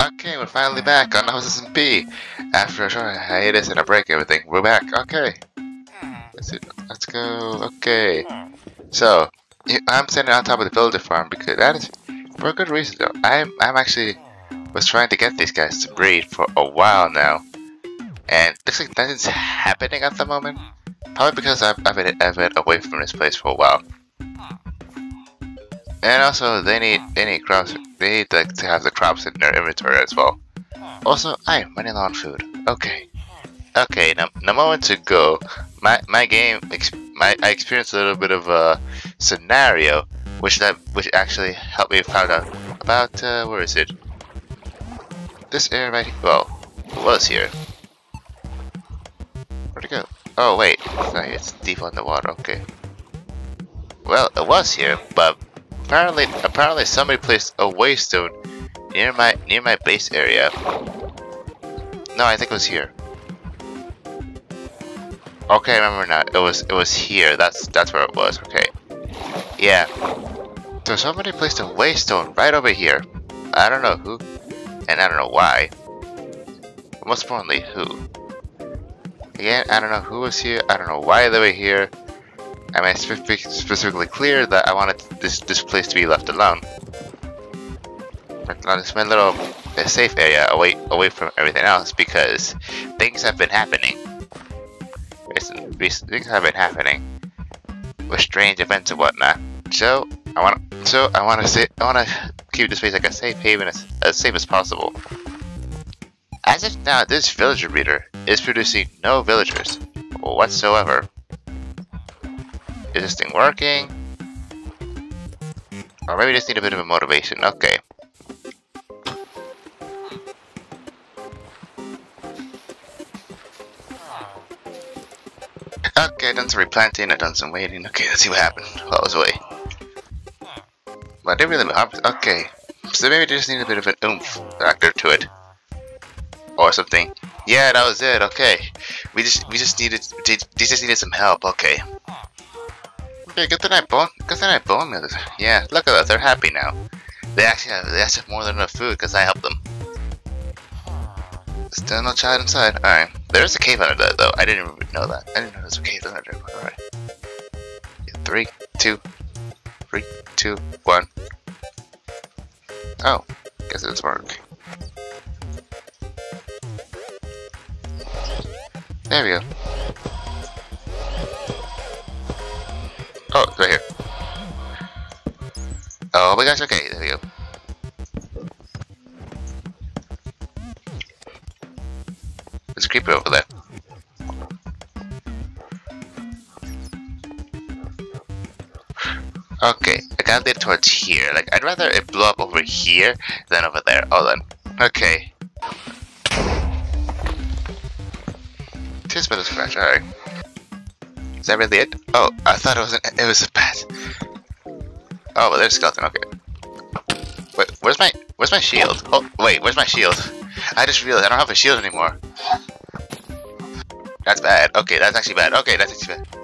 Okay, we're finally back on Novis SMP. After a short hiatus and a break, everything. We're back. Okay. Let's see. Let's go. Okay. So, I'm standing on top of the villager farm because that is for a good reason. Though I'm I'm actually was trying to get these guys to breed for a while now, and looks like nothing's happening at the moment. Probably because I've, I've been I've been away from this place for a while. And also, they need they need crops. They need to, to have the crops in their inventory as well. Also, I am running on food. Okay, okay. Now, now moment to go. My my game. My I experienced a little bit of a scenario, which that which actually helped me find out about uh, where is it? This area right. Well, it was here. Where'd it go? Oh wait, it's deep underwater. Okay. Well, it was here, but Apparently, apparently somebody placed a waystone near my near my base area. No, I think it was here. Okay, I remember now. It was it was here. That's that's where it was. Okay. Yeah. So somebody placed a waystone right over here. I don't know who, and I don't know why. Most importantly, who. Again, I don't know who was here. I don't know why they were here. I made specifically clear that I wanted this, this place to be left alone. It's my little uh, safe area away away from everything else because things have been happening. Things have been happening with strange events and whatnot. So I want so I want to say I want to keep this place like a safe haven as, as safe as possible. As of now, this villager breeder is producing no villagers whatsoever. Is this thing working? Or maybe just need a bit of a motivation. Okay. Okay, done some replanting, I've done some waiting. Okay, let's see what happened while I was away. But I didn't really Okay, so maybe just need a bit of an oomph factor to it. Or something. Yeah, that was it, okay. We just we just needed we just needed some help, okay. Okay, good night, bone. Good night, bone. Yeah, look at that. They're happy now. They actually have, they actually have more than enough food because I helped them. Still no child inside. Alright. There's a cave under there, though. I didn't even know that. I didn't know there was a cave under there. Alright. Three, two, three, two, one. Oh. Guess it doesn't work. There we go. Oh, right here. Oh, oh my gosh, okay, there we go. There's a creeper over there. Okay, I gotta it towards here. Like, I'd rather it blow up over here than over there. Oh, Hold on. Okay. Tis Two spell scratch, alright that really it? Oh, I thought it was an, it was a bat. Oh, but there's a skeleton. Okay. Wait, where's my where's my shield? Oh, wait, where's my shield? I just realized I don't have a shield anymore. That's bad. Okay, that's actually bad. Okay, that's actually bad.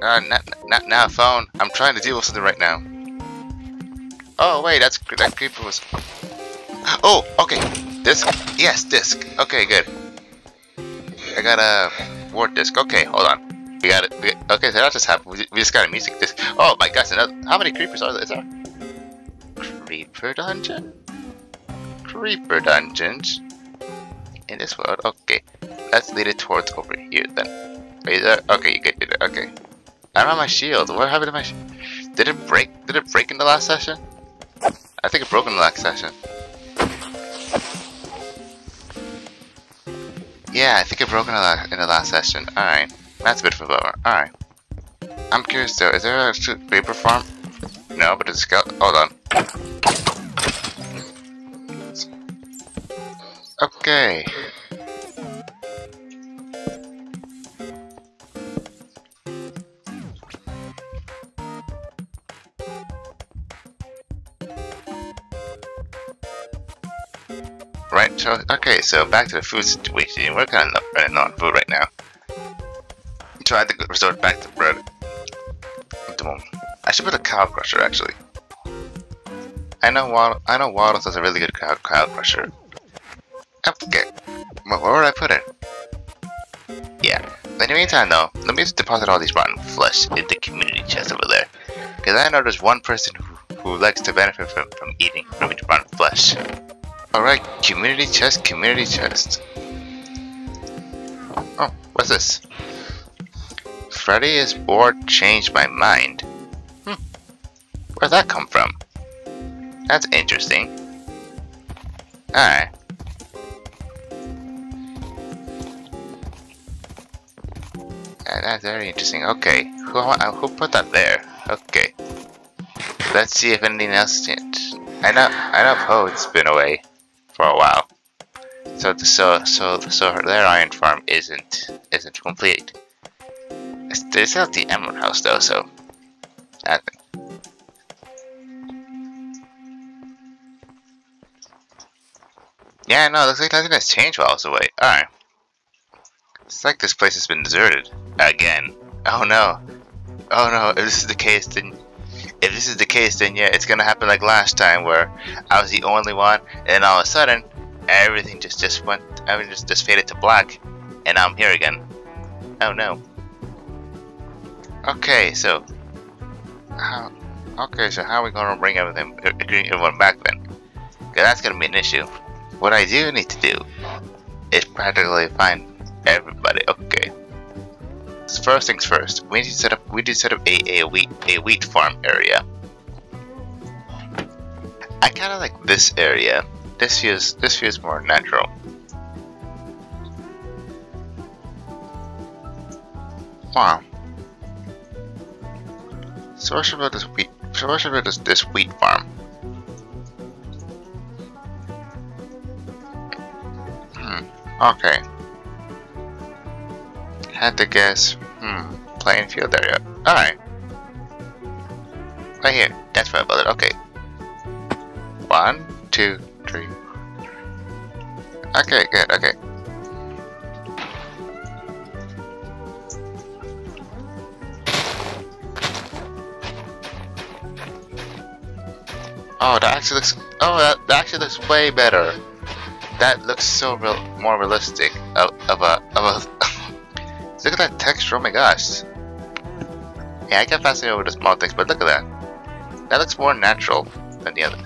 Uh, not, not now, phone. I'm trying to deal with something right now. Oh, wait, that's that creeper was. Oh, okay. Disc. Yes, disc. Okay, good. I got a ward disc. Okay, hold on. We got it. We, okay, so that just happened. We, we, just got a music disc. Oh my gosh, another, how many creepers are there? Is there? Creeper dungeon? Creeper dungeons? In this world? Okay. Let's lead it towards over here then. Wait, there? Okay, you get it. Okay. I don't have my shield. What happened to my shield? Did it break? Did it break in the last session? I think it broke in the last session. Yeah, I think it broke in the, in the last session. Alright. That's a bit of a bummer. Alright. I'm curious though, is there a paper farm? No, but it's got. Hold on. Okay. So, okay, so back to the food situation. We're kind of uh, running on food right now. Try to resort back to bread. I should put a cow crusher, actually. I know Wattle, I know Wattles does a really good crowd, crowd crusher. Okay, where would I put it? Yeah. In the meantime, though, let me just deposit all these rotten flesh in the community chest over there. Because I know there's one person who, who likes to benefit from, from eating from rotten flesh. Alright, community chest, community chest. Oh, what's this? Freddy is bored, changed my mind. Hmm. Where'd that come from? That's interesting. Alright. That's very interesting. Okay, who, uh, who put that there? Okay. Let's see if anything else changed. I know, I know Poe's been away for a while. So, so, so, so their iron farm isn't, isn't complete. It's, still the Emerald House though, so. Yeah, no, looks like nothing has changed while I was away. Alright. It's like this place has been deserted. Again. Oh no. Oh no, if this is the case, then... If this is the case, then yeah, it's gonna happen like last time where I was the only one, and all of a sudden, everything just, just went... Everything just, just faded to black, and I'm here again. Oh no. Okay, so... How... Okay, so how are we gonna bring everything, everyone back then? Cause that's gonna be an issue. What I do need to do is practically find everybody. Okay. First things first, we need to set up we need to set up a, a wheat a wheat farm area. I kinda like this area. This feels this feels more natural. Wow. So what should about this wheat so what should about this this wheat farm? Hmm, okay. Had to guess. Hmm. Playing field area. Alright. Right here. That's I built. Okay. One, two, three. Okay, good. Okay. Oh, that actually looks. Oh, that, that actually looks way better that looks so real, more realistic of, of a of a. at that texture! Oh my gosh. Yeah, I get fascinated with the small things, but look at that. That looks more natural than the other.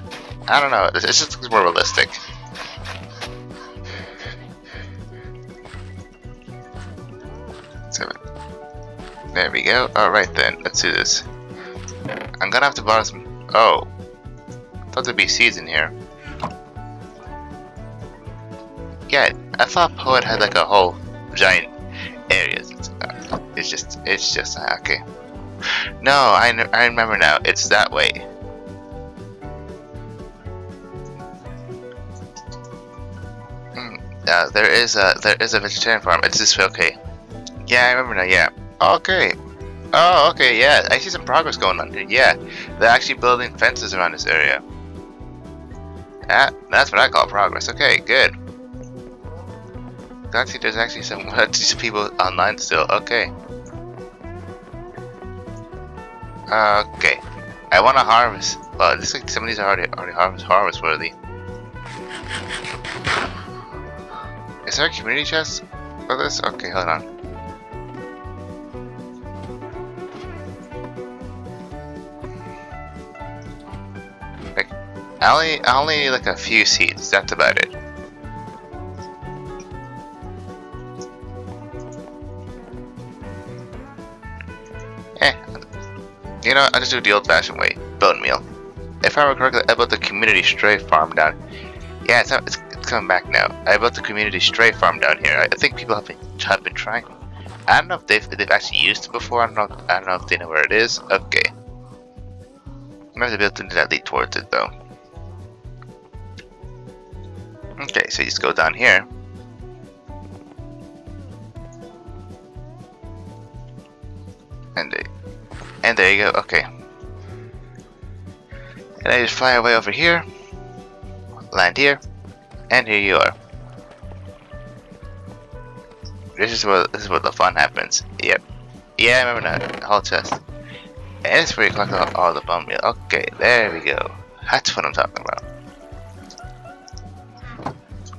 I don't know. It just looks more realistic. Seven. There we go. Alright then, let's do this. I'm gonna have to borrow some... Oh. Thought there'd be seeds in here. Yeah, I thought Poet had like a whole giant. It's just, it's just, okay. No, I, I remember now. It's that way. Mm, uh, there is a there is a vegetarian farm. It's this way. Okay. Yeah, I remember now. Yeah. Okay. Oh, okay. Yeah, I see some progress going on here. Yeah, they're actually building fences around this area. That that's what I call progress. Okay, good. Actually, there's actually some people online still. Okay. Uh, okay. I want to harvest. Well, this like some of these are already already harvest harvest worthy. Is there a community chest for this? Okay, hold on. Like, I only I only need like a few seeds. That's about it. You know, I just do the old-fashioned way, bone meal. If I remember correctly, I built the community stray farm down. Yeah, it's, it's, it's coming back now. I built the community stray farm down here. I, I think people have been have been trying. I don't know if they've they've actually used it before. I don't know. I don't know if they know where it is. Okay. I'm gonna build into that lead towards it though. Okay, so you just go down here. And and there you go, okay. And I just fly away over here, land here, and here you are. This is where this is where the fun happens. Yep. Yeah, I remember that whole chest. And it's where you collect all, all the bone meal. Okay, there we go. That's what I'm talking about.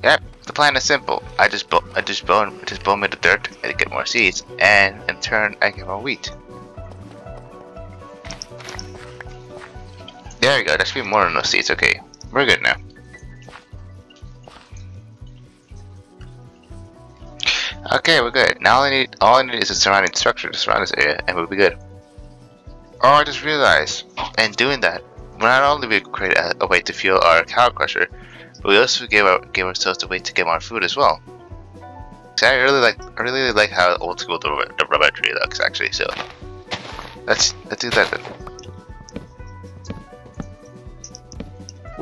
Yep, the plan is simple. I just I just bone just bone me the dirt and get more seeds, and in turn I get more wheat. There we go. That should be more than those seeds. Okay, we're good now. Okay, we're good. Now all I need all I need is a surrounding structure to surround this area, and we'll be good. Oh, I just realized, in doing that, we not only we create a, a way to fuel our cow crusher, but we also gave our ourselves a way to get more food as well. So I really like I really like how old school the, the rubber tree looks actually. So let's let's do that then.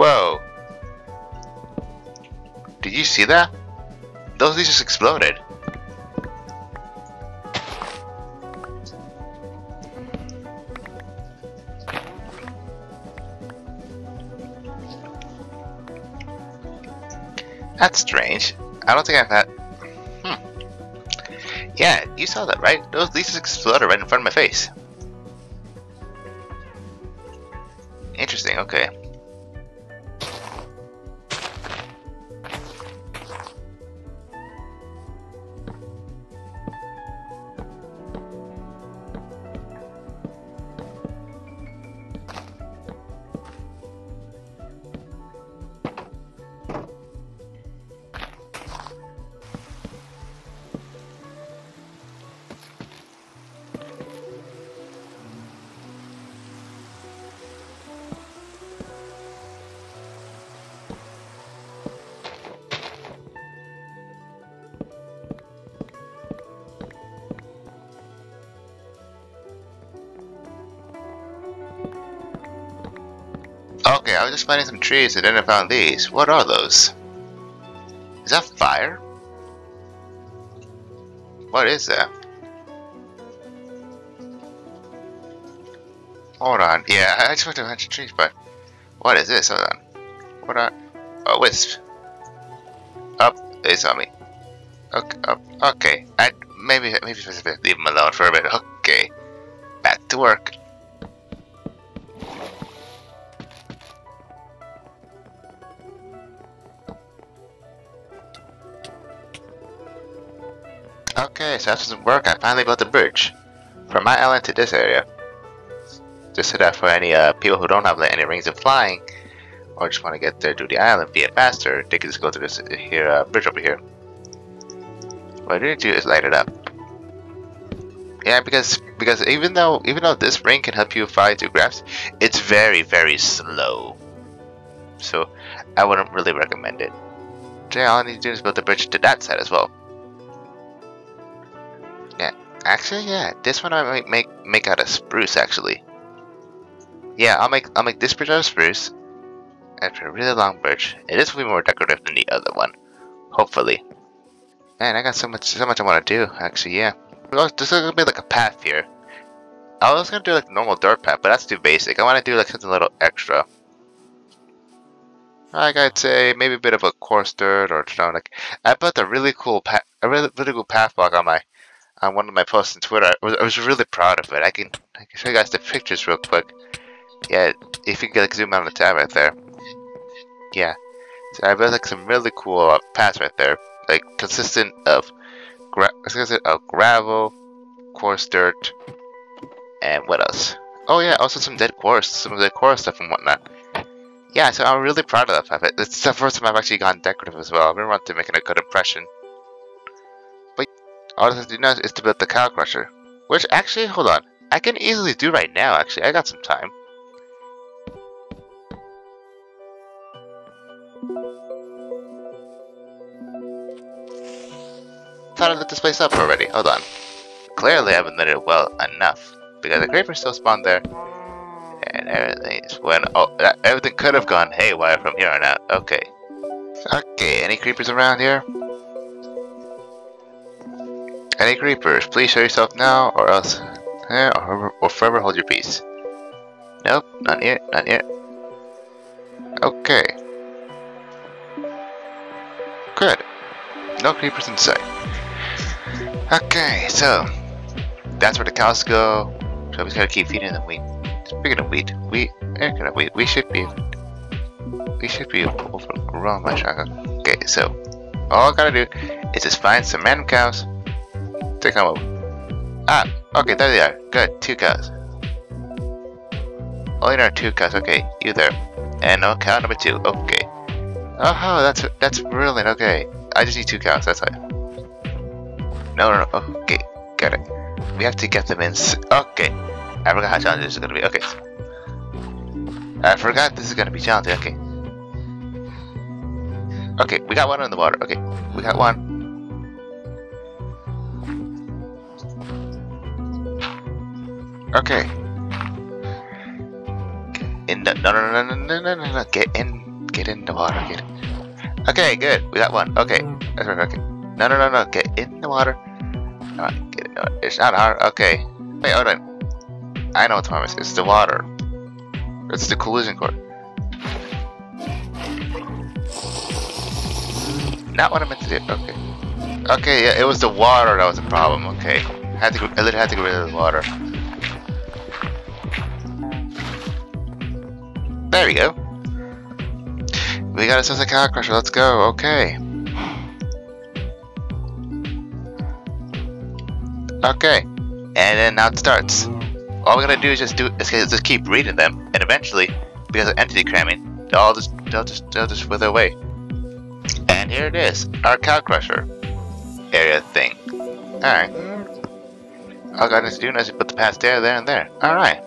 Whoa! Did you see that? Those just exploded. That's strange. I don't think I've had... Hmm. Yeah, you saw that, right? Those these exploded right in front of my face. Okay, I was just finding some trees and then I found these. What are those? Is that fire? What is that? Hold on. Yeah, I just went to a bunch of trees, but what is this? Hold on. What are? A wisp. Up, oh, they saw me. Okay, up, okay. I maybe maybe leave them alone for a bit. Okay, back to work. Okay, so that doesn't work. I finally built a bridge from my island to this area. Just so that for any uh, people who don't have like, any rings of flying, or just want to get there to the island via faster, they can just go to this here uh, bridge over here. What I need to do is light it up. Yeah, because because even though even though this ring can help you fly through graphs, it's very very slow. So I wouldn't really recommend it. So all I need to do is build the bridge to that side as well. Actually, yeah, this one I might make make out of spruce. Actually, yeah, I'll make I'll make this bridge out of spruce. After a really long bridge, it is will be more decorative than the other one, hopefully. Man, I got so much so much I want to do. Actually, yeah, this is gonna be like a path here. I was gonna do like normal dirt path, but that's too basic. I want to do like something a little extra. Like I'd say maybe a bit of a coarse dirt or know, like I built a really cool path, a really really cool path block on my on one of my posts on Twitter. I was, I was really proud of it. I can I can show you guys the pictures real quick. Yeah, if you can like zoom out on the tab right there. Yeah, so I built like some really cool uh, paths right there, like consistent of gra consistent of gravel, coarse dirt, and what else? Oh yeah, also some dead quartz, some of the quartz stuff and whatnot. Yeah, so I'm really proud of that path. It's the first time I've actually gone decorative as well. I've been wanting to making a good impression. To do now is to build the cow crusher. Which, actually, hold on. I can easily do right now, actually. I got some time. Thought I lit this place up already. Hold on. Clearly I haven't lit it well enough. Because the creeper still spawned there. And everything when oh uh, everything could have gone haywire from here on out. Okay. Okay, any creepers around here? Any creepers, please show yourself now, or else, eh, or, or forever hold your peace. Nope, not yet, not yet. Okay. Good. No creepers in sight. Okay, so that's where the cows go. So we just gotta keep feeding them wheat. Speaking of wheat, wheat, eh, of wheat, we should be we should be overrun by shotgun. Okay, so all I gotta do is just find some random cows come over. Ah, okay, there they are. Good, two cows. Only there are two cows. Okay, you there. And no cow number two. Okay. Oh, that's that's brilliant. Okay, I just need two cows. That's it. No, no, no. Okay, got it. We have to get them in. Okay, I forgot how challenging this is gonna be. Okay. I forgot this is gonna be challenging. Okay. Okay, we got one in the water. Okay, we got one. Okay. In the no no no no no no no no get in get in the water get. In. Okay, good. We got one. Okay, that's right. Okay. No no no no get in the water. Get it. It's not hard. Okay. Wait, hold on. I know problem. It's the water. It's the collision course. Not what I meant to do. Okay. Okay, yeah, it was the water that was the problem. Okay. Had to I literally had to get rid of the water. There we go. We got a sense of cow crusher. Let's go. Okay. Okay. And then now it starts. All we're gonna do is just do is just keep reading them, and eventually, because of entity cramming, they'll all just they'll just they'll just wither away. And here it is, our cow crusher area thing. Alright. All I got to do now is put the paths there, there, and there. Alright.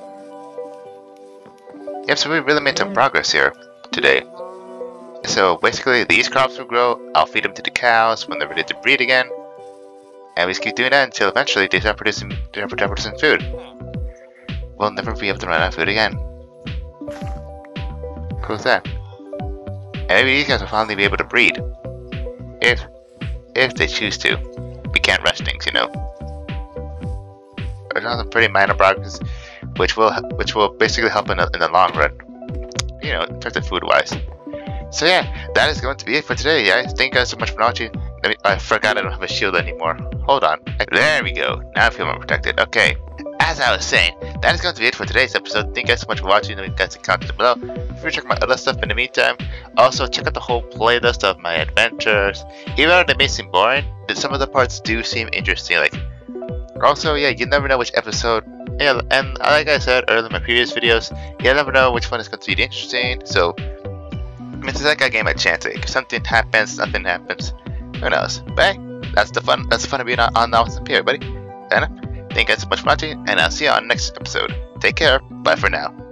Yep, so we really made some progress here today. So basically, these crops will grow, I'll feed them to the cows when they're ready to breed again. And we just keep doing that until eventually they start producing, they start producing food. We'll never be able to run out of food again. Cool that. And maybe these guys will finally be able to breed. If, if they choose to. We can't rush things, you know. Some pretty minor progress, which will which will basically help in the, in the long run. You know, in terms of food wise. So yeah, that is going to be it for today, guys. Thank you guys so much for watching. Me, I forgot I don't have a shield anymore. Hold on. There we go. Now I feel more protected. Okay. As I was saying, that is going to be it for today's episode. Thank you guys so much for watching. Leave guys in comments below. If you check my other stuff in the meantime, also check out the whole playlist of my adventures. Even though they may seem boring, some of the parts do seem interesting. Like, also, yeah, you never know which episode. Yeah, and like I said earlier in my previous videos, you never know which one is going to be interesting. So, I mean, it's like a game of chance. If something happens, nothing happens. Who knows? But hey, that's the fun. That's the fun of being on, on the Office everybody. And thank you guys so much for watching, and I'll see you on next episode. Take care. Bye for now.